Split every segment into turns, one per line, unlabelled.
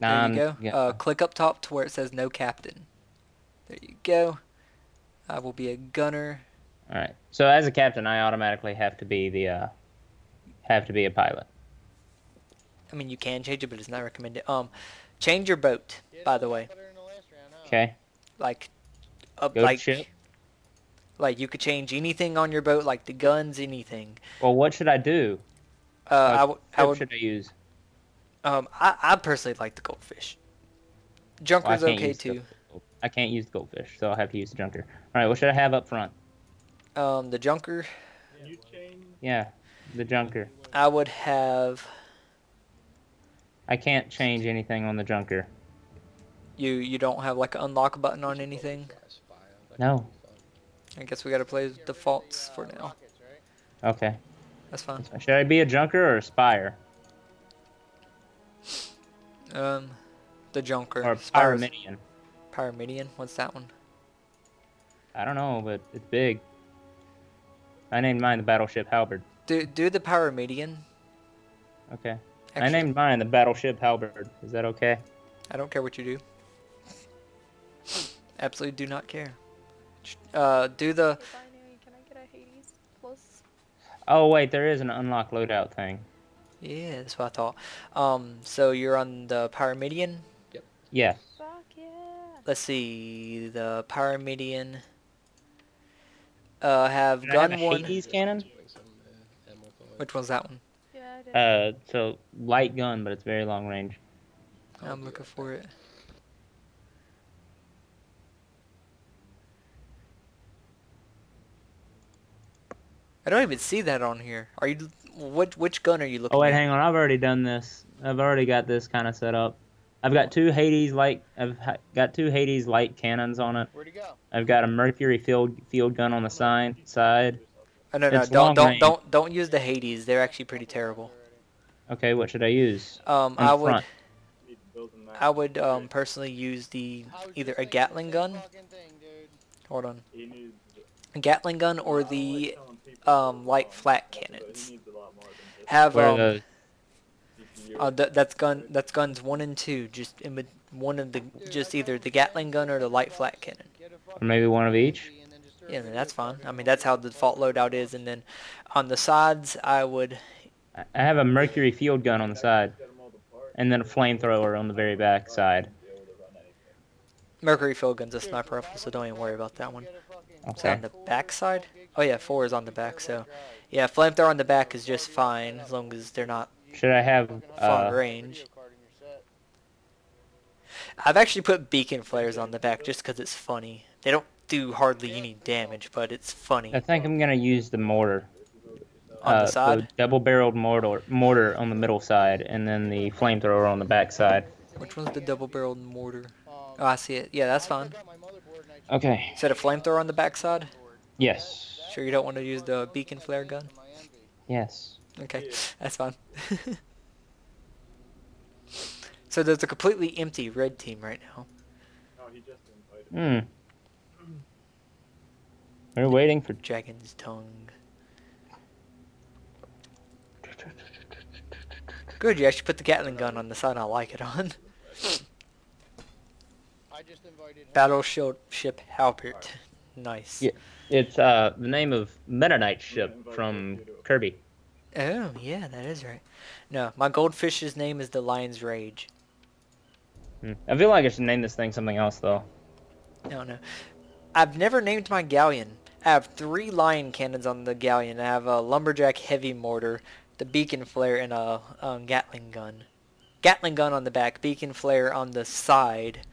There you go.
Yeah.
Uh, click up top to where it says no captain. There you go. I will be a gunner.
All right. So as a captain, I automatically have to be the uh, have to be a pilot.
I mean, you can change it, but it's not recommended. Um, change your boat, by the way.
Okay.
Like, up,
Go
like,
ship.
like you could change anything on your boat, like the guns, anything.
Well, what should I do?
Uh, I,
What
w- I
ship
would,
should I use?
Um, I, I personally like the goldfish.
Well, I
Junker's
can't
okay
use the-
too.
I can't use the goldfish, so I'll have to use the junker. All right. What should I have up front?
Um, the junker,
You change.
Yeah, the junker.
I would have
I can't change anything on the junker.
you. You don't have like an unlock button on anything.
No.
I guess we gotta play with defaults for now.
Okay.
That's fine.
Should I be a junker or a spire
Um, the junker.
or Pyramidion.
Spires-
pyramidion?
Pyramidion. What's that one?
I don't know, but it's big. I named mine the battleship Halberd.
Do do the Pyramidion.
Okay. I named mine the battleship Halberd. Is that okay?
I don't care what you do. Absolutely do not care. Uh, do the
Binary, can I get a Hades plus?
Oh wait, there is an unlock loadout thing.
Yeah. That's what I thought. Um, so you're on the Pyramidion.
Yeah.
Fuck yeah.
Let's see the Pyramidion. Uh, have
Can I
gun
have a
one.
Hades cannon?
Which one's that one?
Yeah, I did.
Uh, so light gun, but it's very long range.
I'm looking for it. I don't even see that on here. Are you? What? Which gun are you looking
Oh wait,
at?
hang on. I've already done this. I've already got this kind of set up. I've got two Hades light. I've ha- got two Hades light cannons on it.
Where'd he go?
I've got a Mercury field field gun on the side side.
Oh, no, no,
It's
don't, don't,
range.
don't, don't use the Hades. They're actually pretty terrible.
Okay, what should I use?
Um,
In
I would,
front.
Need to build him that.
I would um personally use the either a Gatling gun. Hold on, a Gatling gun or the um light flat cannons. Have
What are
um?
CPU.
Uh, th- that's gun. That's guns one and two. Just in one of the, just either the Gatling gun or the light flat cannon.
Or maybe one of each?
Yeah, that's fine. I mean, that's how the default loadout is. And then on the sides, I would.
I have a Mercury field gun on the side, and then a flamethrower on the very back side.
Mercury field gun's a sniper rifle, so don't even worry about that one. Is that
Okay.
on the back side? Oh yeah, four is on the back. So, yeah, flamethrower on the back is just fine as long as they're not
Should I have
far
uh,
range. I've actually put beacon flares on the back just because it's funny. They don't do hardly any damage, but it's funny.
I think I'm gonna use the mortar.
On the side?
The double-barreled mortar, mortar on the middle side, and then the flamethrower on the back side.
Which one's the double-barreled mortar? Oh, I see it. Yeah, that's fine.
Okay.
Set a flamethrower on the back side?
Yes.
Sure, you don't want to use the beacon flare gun.
Yes.
Okay, that's fine. so there's a completely empty red team right now.
Oh, he just invited.
Hmm. We're waiting for.
Dragon's tongue. Good, you actually put the Gatling gun on the side I like it on.
I just invited.
Battleship ship Halberd. Nice.
Yeah. It's uh the name of Meta Knight ship from Kirby.
Oh, yeah, that is right. No, my goldfish's name is the Lion's Rage.
Hmm. I feel like I should name this thing something else though.
No, no. I've never named my galleon. I have three lion cannons on the galleon. I have a lumberjack heavy mortar, the beacon flare, and a um, Gatling gun. Gatling gun on the back, beacon flare on the side.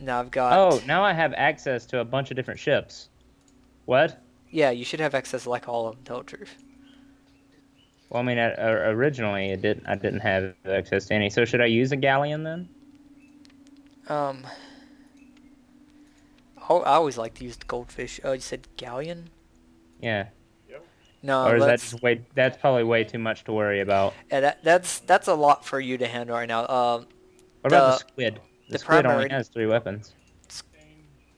Now I've got.
Oh, now I have access to a bunch of different ships. What?
Yeah, you should have access to like all of them. Tell the truth.
Well, I mean, uh, uh, originally it did. I didn't have access to any. So should I use a galleon then?
Um. I always like to use the goldfish. Oh, you said galleon?
Yeah.
No,
or is that just way? That's probably way too much to worry about.
yeah, that, that's that's a lot for you to handle right now. Um,
What about the
The-
squid? The,
the
squid only has three weapons.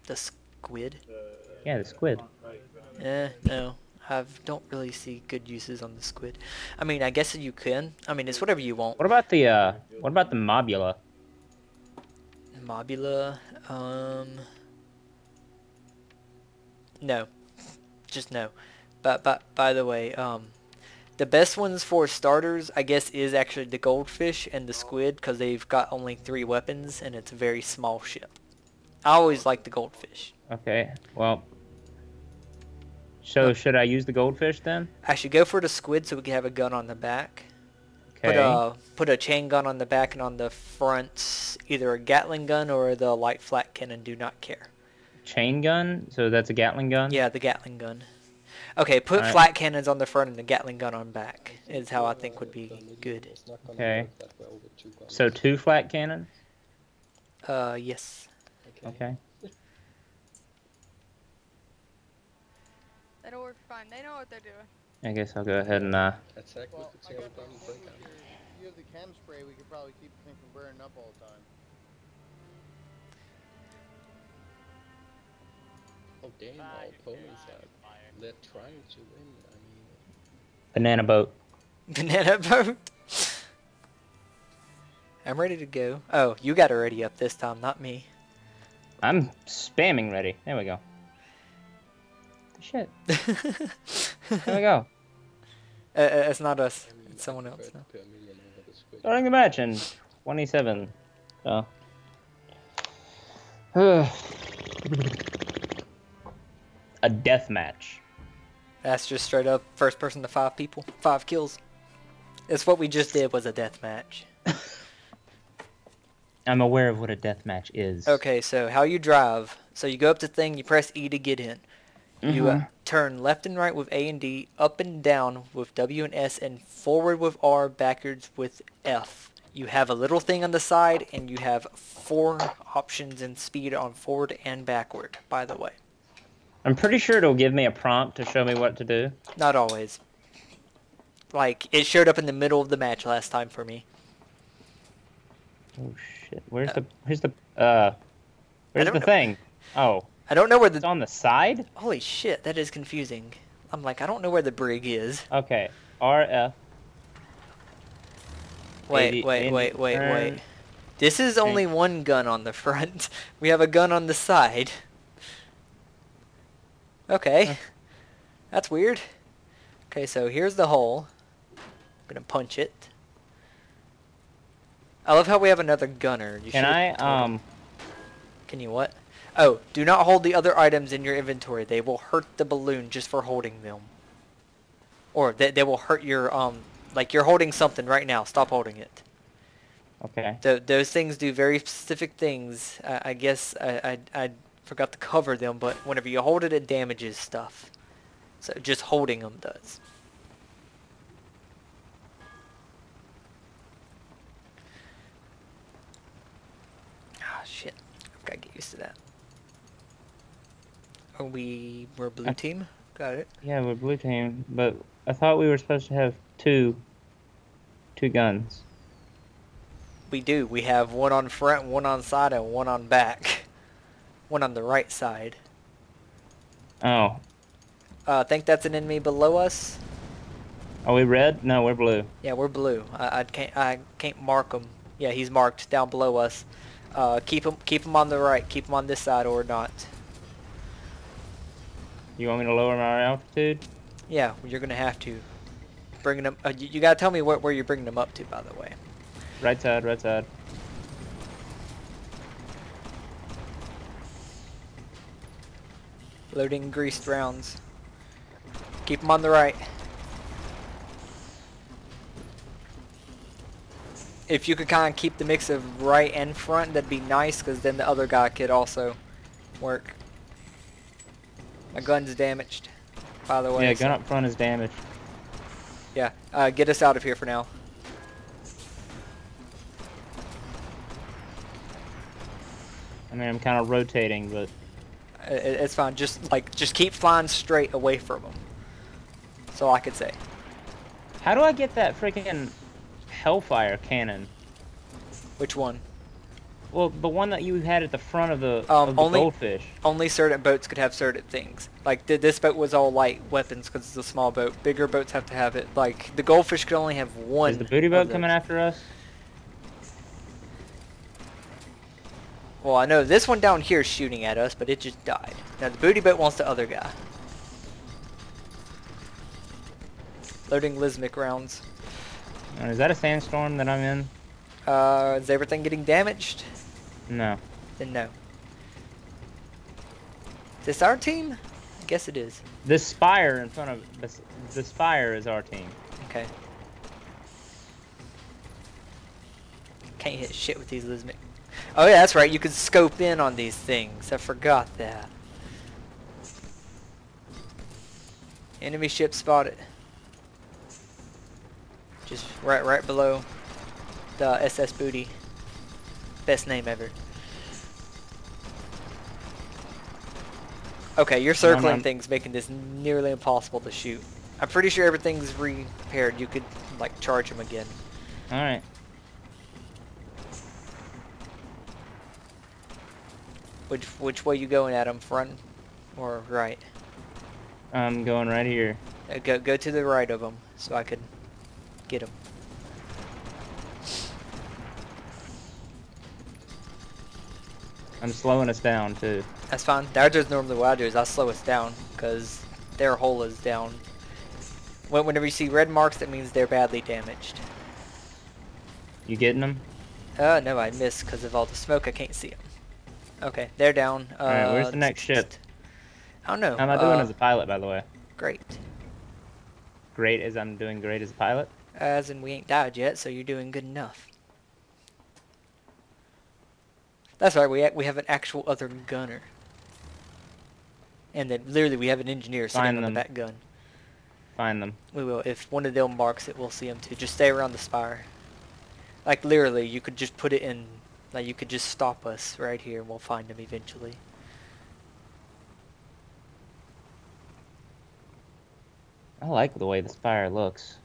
the squid.
Yeah, the squid.
Eh, no. I don't really see good uses on the squid. I mean, I guess you can. I mean, it's whatever you want.
What about the uh? What about the mobula?
Mobula, um, no, just no. But but by the way, um, the best ones for starters, I guess, is actually the goldfish and the squid because they've got only three weapons and it's a very small ship. I always like the goldfish.
Okay. Well. So uh, should I use the goldfish then?
I should go for the squid so we can have a gun on the back.
Okay.
Put a put a chain gun on the back and on the front, either a Gatling gun or the light flat cannon. Do not care.
Chain gun. So that's a Gatling gun.
Yeah, the Gatling gun. Okay, put
Alright.
flat cannons on the front and the Gatling gun on back. Is how I think would be good.
Okay. So two flat cannon.
Uh, yes.
Okay. okay.
That'll work fine. They know what they're doing.
I guess I'll go ahead and uh.
Attack
Well,
with the tail
got
gun, break out.
If you have the chem spray, we could probably keep the thing from burning up all the time.
Oh damn, all opponents are they're trying to win. I mean,
Banana boat.
Banana boat. I'm ready to go. Oh, you got it ready up this time, not me.
I'm spamming ready. There we go. Shit. There we go.
Uh, uh, it's not us. It's someone else
tried
now.
to pay a million over the squid.
Starting the match in 27. So. A death match.
That's just straight up first person to five people, five kills. It's what we just did was a death match.
I'm aware of what a death match is.
Okay, so how you drive? So you go up to thing, you press E to get in. You uh,
Mhm.
turn left and right with A and D, up and down with W and S, and forward with R, backwards with F. You have a little thing on the side, and you have four options in speed on forward and backward. By the way,
I'm pretty sure it'll give me a prompt to show me what to do.
not always. Like it showed up in the middle of the match last time for me.
Oh shit. Where's the where's the uh where's the
know.
thing? Oh,
I don't know where
it's
the.
on the side?
Holy shit, that is confusing. I'm like, I don't know where the brig is.
Okay. RF.
Wait, wait, wait, wait, wait. This is only one gun on the front. We have a gun on the side. Okay.
Huh.
That's weird. Okay, so here's the hole. I'm gonna punch it. I love how we have another gunner. You
Can I um
Can you what? Oh, do not hold the other items in your inventory. They will hurt the balloon just for holding them. Or they, they will hurt your, um, like you're holding something right now. Stop holding it.
okay.
Th- those things do very specific things. I, I guess I, I, I forgot to cover them, but whenever you hold it, it damages stuff. So just holding them does. Ah, shit. I've got to get used to that. Are we, we're blue team? Got it.
Yeah, we're blue team, but I thought we were supposed to have two two guns.
We do. We have one on front, one on side, and one on back. One on the right side.
Oh.
Uh, I think that's an enemy below us.
Are we red? No, we're blue.
Yeah, we're blue. I, I can't I can't mark him. Yeah, he's marked down below us. Uh, keep him keep him on the right. Keep him on this side or not.
You want me to lower my altitude?
Yeah, you're gonna have to. Bringing him. Uh, you, you gotta tell me where, where you're bringing them up to, by the way.
Right side, right side.
Loading greased rounds. Keep them on the right. If you could kind of keep the mix of right and front, that'd be nice, because then the other guy could also work. My gun's damaged, by the way.
yeah,
so-
gun up front is damaged.
Yeah, uh, get us out of here for now.
I mean, I'm kind of rotating, but
it's fine. Just like, just keep flying straight away from them. That's all I could say.
how do I get that freaking Hellfire cannon?
Which one?
Well, the one that you had at the front of the,
Um,
of the
only-
goldfish.
Only certain boats could have certain things. Like th- this boat was all light weapons because it's a small boat. Bigger boats have to have it. Like the goldfish could only have one.
Is the booty boat coming after us?
Well, I know this one down here is shooting at us, but it just died. Now the booty boat wants the other guy. Loading Lesmok rounds.
Is that a sandstorm that I'm in?
Uh, is everything getting damaged?
No.
Then no. Is this our team? I guess it is.
This spire in front of this, the spire is our team.
Okay. Can't hit shit with these Lesmok. Oh yeah, that's right. You can scope in on these things. I forgot that. Enemy ship spotted. Just right, right below the SS Booty. Best name ever. Okay, you're
No, no,
circling things, making this nearly impossible to shoot. I'm pretty sure everything's repaired. You could, like, charge them again.
All right.
Which which way you going, Adam? Front or right?
I'm going right here.
Uh, go go to the right of them, so I could get them.
I'm slowing us down too.
That's fine. That's just normally what I do is I slow us down, because their hull is down. When, whenever you see red marks, that means they're badly damaged.
You getting them?
Uh, no, I missed because of all the smoke. I can't see them. Okay, they're down. Uh,
Alright, where's the next ship?
I don't know.
How am I doing
uh,
as a pilot, by the way?
Great.
Great as I'm doing great as a pilot?
As in, we ain't died yet, so you're doing good enough. That's right, we, ha- we have an actual other gunner. And then, literally, we have an engineer sitting
Find
on
them.
the back gun.
Find them.
We will. If one of them marks it, we'll see them too. Just stay around the spire. Like, literally, you could just put it in... Like, you could just stop us right here, and we'll find them eventually.
I like the way the spire looks.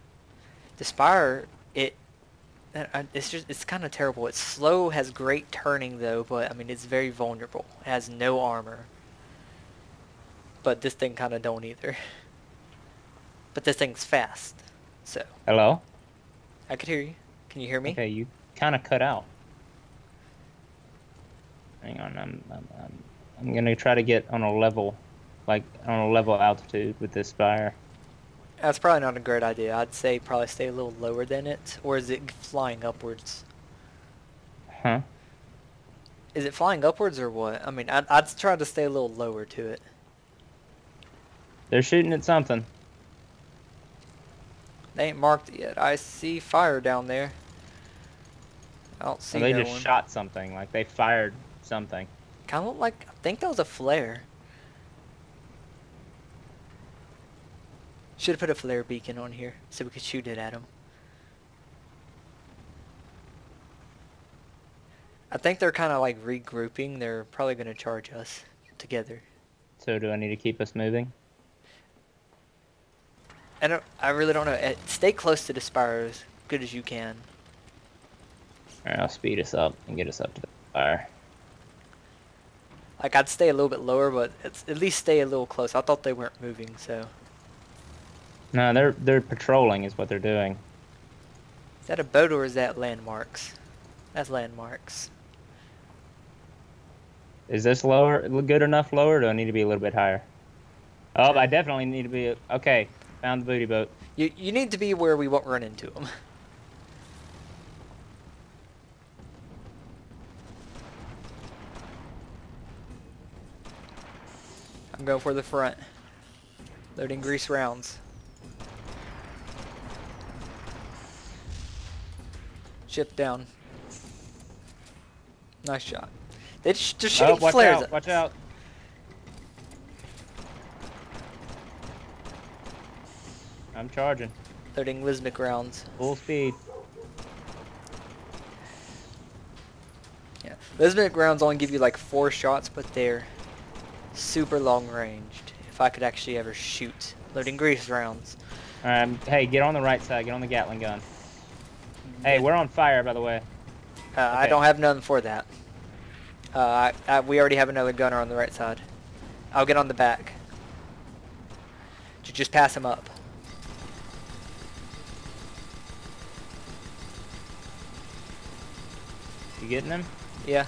The Spire, it, uh, it's just, it's kind of terrible. It's slow, has great turning though, but I mean, it's very vulnerable. It has no armor. But this thing kind of don't either. But this thing's fast, so
Hello?
I could hear you. Can you hear me?
Okay, you kind of cut out. Hang on, I'm, I'm, I'm, I'm gonna try to get on a level, like on a level altitude with this spire.
That's probably not a great idea. I'd say probably stay a little lower than it, or is it flying upwards?
Huh?
Is it flying upwards or what? I mean, I'd, I'd try to stay a little lower to it.
They're shooting at something.
They ain't marked it yet. I see fire down there. I don't see
So they
no
just
one.
shot something, like they fired something.
Kind of like I think that was a flare. Should have put a flare beacon on here so we could shoot it at him. I think they're kind of like regrouping. They're probably going to charge us together.
So do I need to keep us moving?
I don't. I really don't know. Eh, Stay close to the spire as good as you can.
Alright, I'll speed us up and get us up to the fire.
Like I'd stay a little bit lower, but it's, at least stay a little close. I thought they weren't moving, so
No, they're they're patrolling is what they're doing.
is that a boat or is that landmarks? That's landmarks.
Is this lower good enough lower or do I need to be a little bit higher? Oh, I definitely need to be okay. Found the booty boat.
You you need to be where we won't run into them. I'm going for the front. Loading grease rounds. Ship down. Nice shot. They sh- they're
Oh, watch
flares.
out! Watch out! I'm charging.
Loading Lesmok rounds.
Full speed.
Yeah. Lesmok rounds only give you like four shots, but they're super long ranged. If I could actually ever shoot. Loading grease rounds.
Um, hey, get on the right side. Get on the Gatling gun. Hey, we're on fire, by the way.
Uh, I don't have none for that. Uh, I, I, we already have another gunner on the right side. I'll get on the back. Ju- Just pass him up.
You getting him?
Yeah.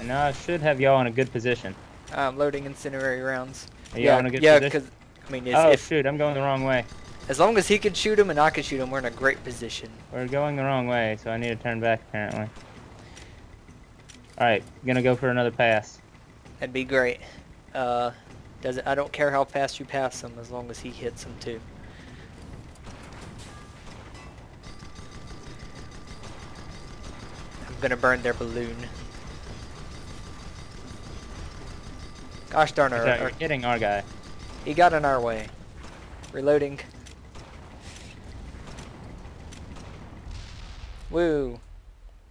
And now I should have y'all in a good position.
I'm loading incendiary rounds.
Are y'all
yeah,
in a good
yeah,
position?
because I mean, it's,
Oh
if,
shoot, I'm going the wrong way.
as long as he can shoot him and I can shoot him, we're in a great position.
We're going the wrong way, so I need to turn back apparently. Alright, gonna go for another pass.
That'd be great. Uh, does it? I don't care how fast you pass him, as long as he hits him too. I'm gonna burn their balloon. Gosh darn it!
you're hitting our guy.
He got in our way. Reloading. Woo.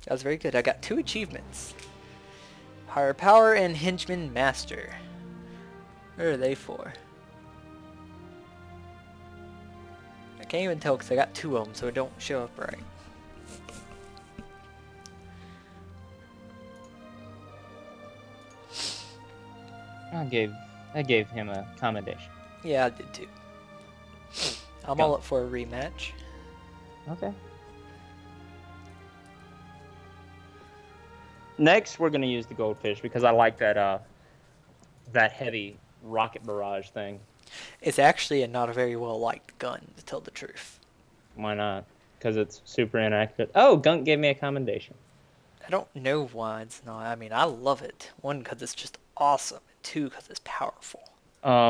That was very good. I got two achievements. Higher Power and Henchman Master. What are they for? I can't even tell because I got two of them, so it don't show up right.
I gave I gave him a commendation.
Yeah, I did too. I'm
Go.
all up for a rematch.
Okay. Next, we're gonna use the goldfish because I like that uh that heavy rocket barrage thing.
It's actually a not a very well liked gun, to tell the truth.
Why not? Because it's super inaccurate. Oh, Gunk gave me a commendation.
I don't know why it's not. I mean, I love it. One, because it's just awesome. Two, because it's powerful.
Um,